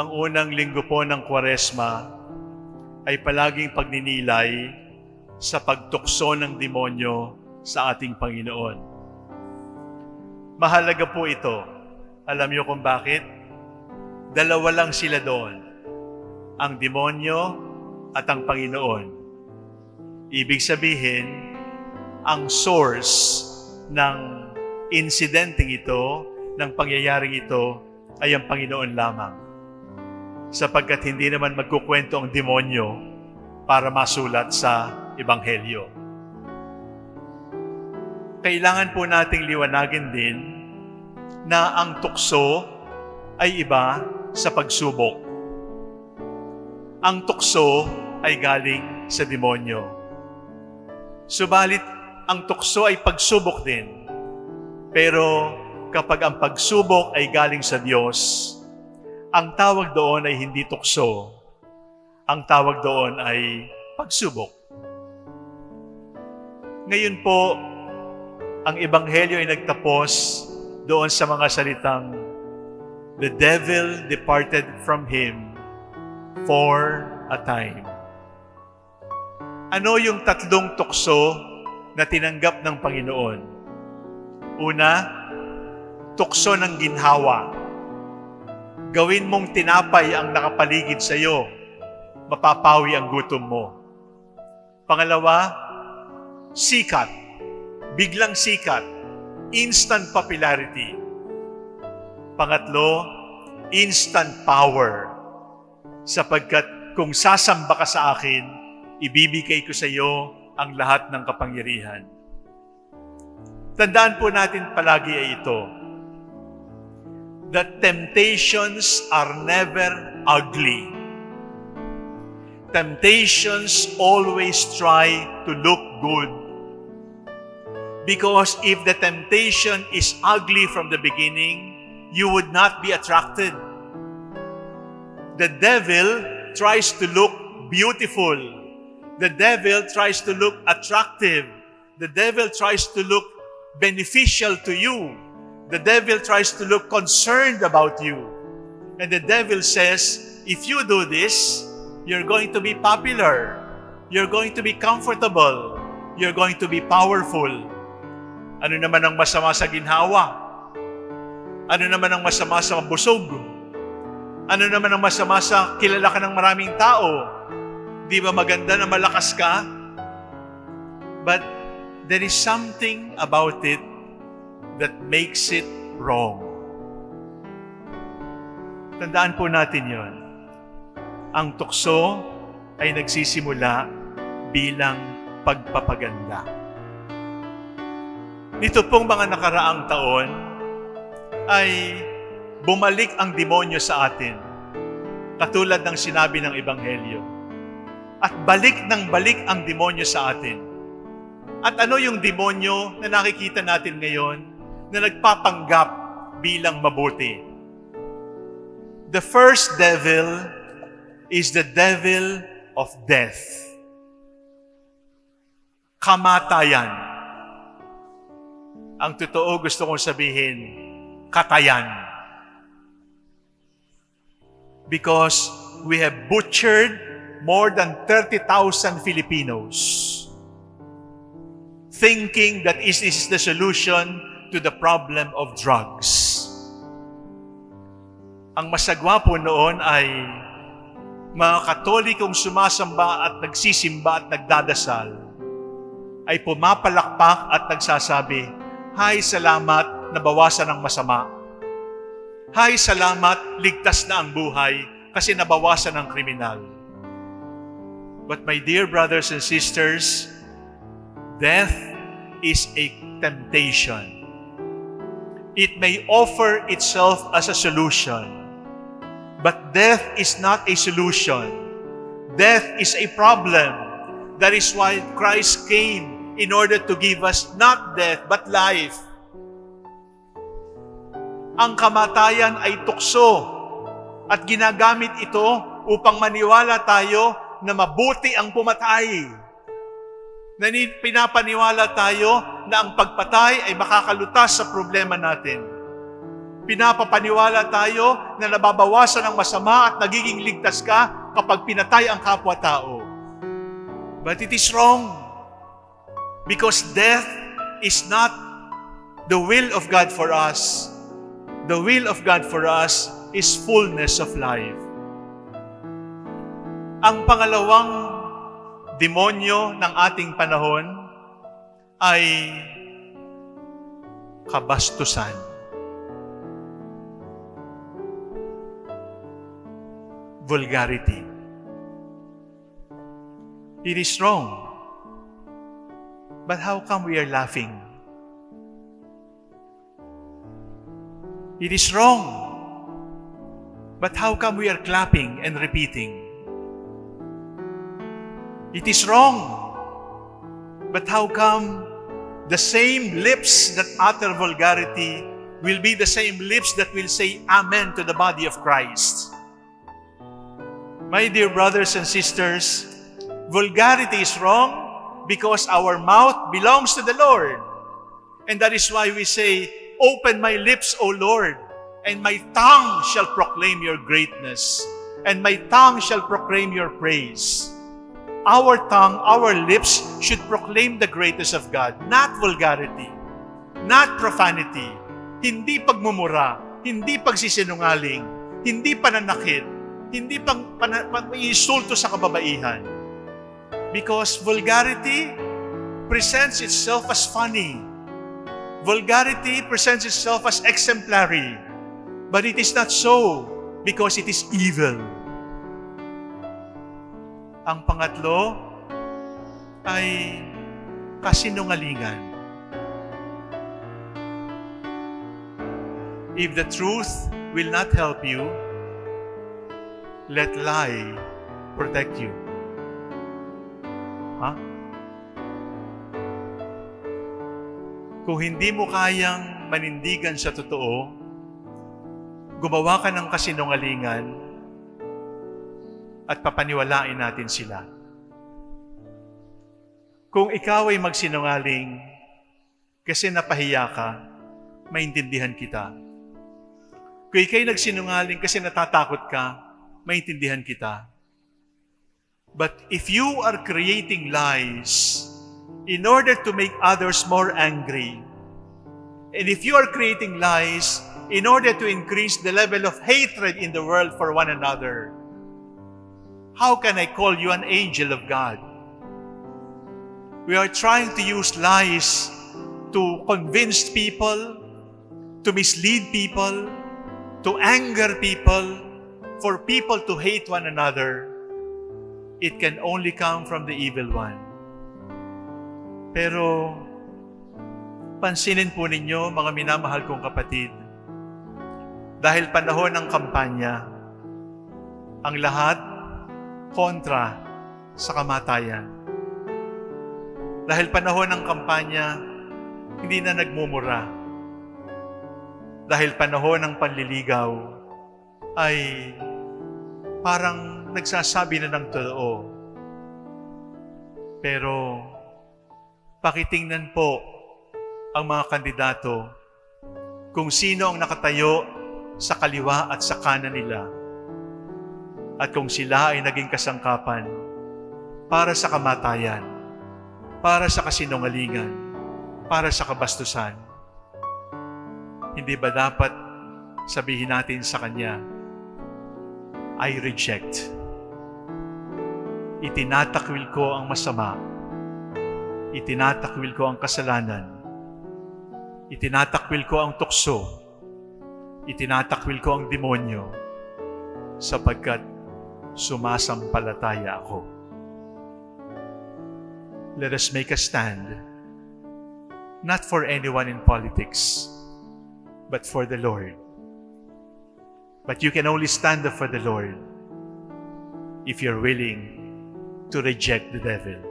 ang unang linggo po ng Kwaresma ay palaging pagninilay sa pagtukso ng demonyo sa ating Panginoon. Mahalaga po ito. Alam niyo kung bakit? Dalawa lang sila doon. Ang demonyo at ang Panginoon. Ibig sabihin, ang source ng insidenteng ito, ng pangyayaring ito, ay ang Panginoon lamang. Sapagkat hindi naman magkukwento ang demonyo para masulat sa Ebanghelyo. Kailangan po nating liwanagin din na ang tukso ay iba sa pagsubok. Ang tukso ay galing sa demonyo. Subalit, ang tukso ay pagsubok din. Pero kapag ang pagsubok ay galing sa Diyos, ang tawag doon ay hindi tukso. Ang tawag doon ay pagsubok. Ngayon po, ang Ebanghelyo ay nagtapos doon sa mga salitang, The devil departed from him for a time. Ano yung tatlong tukso na tinanggap ng Panginoon? Una, tukso ng ginhawa. Gawin mong tinapay ang nakapaligid sa iyo, mapapawi ang gutom mo. Pangalawa, sikat. Biglang sikat. Instant popularity. Pangatlo, instant power. Sapagkat kung sasamba ka sa akin, ibibigay ko sa iyo ang lahat ng kapangyarihan. Tandaan po natin palagi ay ito. That temptations are never ugly. Temptations always try to look good. Because if the temptation is ugly from the beginning, you would not be attracted. The devil tries to look beautiful. The devil tries to look attractive. The devil tries to look beneficial to you. The devil tries to look concerned about you. And the devil says, if you do this, you're going to be popular. You're going to be comfortable. You're going to be powerful. Ano naman ang masama sa ginhawa? Ano naman ang masama sa busog? Ano naman ang masama sa kilala ka ng maraming tao? Di ba maganda na malakas ka? But there is something about it that makes it wrong. Tandaan po natin yon. Ang tukso ay nagsisimula bilang pagpapaganda. Nito pong mga nakaraang taon ay bumalik ang demonyo sa atin, katulad ng sinabi ng Ebanghelyo. At balik ng balik ang demonyo sa atin. At ano yung demonyo na nakikita natin ngayon na nagpapanggap bilang mabuti? The first devil is the devil of death. Kamatayan. Ang totoo gusto kong sabihin, katayan. Because we have butchered more than 30,000 Filipinos thinking that this is the solution to the problem of drugs. Ang masagwa po noon ay mga katolikong sumasamba at nagsisimba at nagdadasal ay pumapalakpak at nagsasabi, Hay, salamat, nabawasan ang masama. Hay, salamat, ligtas na ang buhay kasi nabawasan ang kriminal. But my dear brothers and sisters, death is a temptation. It may offer itself as a solution, but death is not a solution. Death is a problem. That is why Christ came in order to give us not death, but life. Ang kamatayan ay tukso at ginagamit ito upang maniwala tayo na mabuti ang pumatay. Na pinapaniwala tayo na ang pagpatay ay makakalutas sa problema natin. Pinapapaniwala tayo na nababawasan ang masama at nagiging ligtas ka kapag pinatay ang kapwa-tao. But it is wrong. Because death is not the will of God for us. The will of God for us is fullness of life. Ang pangalawang demonyo ng ating panahon ay kabastusan. Vulgarity. It is wrong. But how come we are laughing? It is wrong. But how come we are clapping and repeating? It is wrong. But how come the same lips that utter vulgarity will be the same lips that will say Amen to the body of Christ? My dear brothers and sisters, vulgarity is wrong because our mouth belongs to the Lord. And that is why we say, Open my lips, O Lord, and my tongue shall proclaim your greatness, and my tongue shall proclaim your praise. Our tongue, our lips should proclaim the greatness of God, not vulgarity, not profanity, hindi pagmumura, hindi pagsisinungaling, hindi pananakit, hindi pang pag-iinsulto sa kababaihan. Because vulgarity presents itself as funny. Vulgarity presents itself as exemplary. But it is not so because it is evil. Ang pangatlo ay kasinungalingan. If the truth will not help you, let lie protect you. Ha? Kung hindi mo kayang manindigan sa totoo, gumawa ka ng kasinungalingan, at papaniwalain natin sila. Kung ikaw ay magsinungaling kasi napahiya ka, maintindihan kita. Kung ikay nagsinungaling kasi natatakot ka, maintindihan kita. But if you are creating lies in order to make others more angry, and if you are creating lies in order to increase the level of hatred in the world for one another, how can I call you an angel of God? We are trying to use lies to convince people, to mislead people, to anger people, for people to hate one another. It can only come from the evil one. Pero, pansinin po ninyo, mga minamahal kong kapatid, dahil panahon ng kampanya, ang lahat kontra sa kamatayan. Dahil panahon ng kampanya, hindi na nagmumura. Dahil panahon ng panliligaw ay parang nagsasabi na ng totoo. Pero pakitingnan po ang mga kandidato kung sino ang nakatayo sa kaliwa at sa kanan nila at kung sila ay naging kasangkapan para sa kamatayan, para sa kasinungalingan, para sa kabastusan, hindi ba dapat sabihin natin sa Kanya, I reject. Itinatakwil ko ang masama. Itinatakwil ko ang kasalanan. Itinatakwil ko ang tukso. Itinatakwil ko ang demonyo sapagkat sumasampalataya ako. Let us make a stand, not for anyone in politics, but for the Lord. But you can only stand up for the Lord if you're willing to reject the devil.